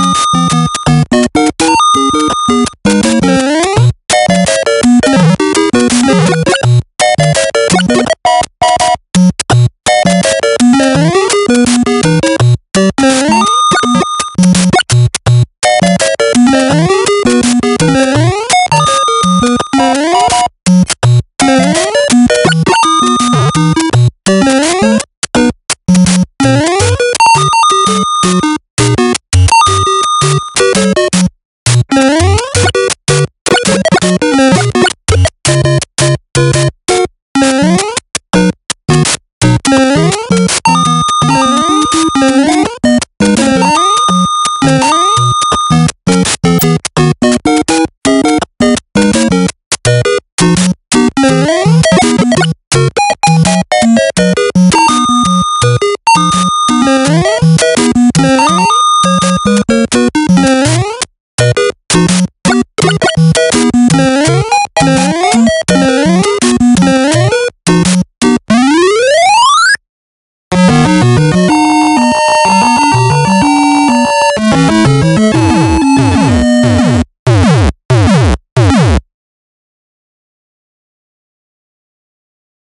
Música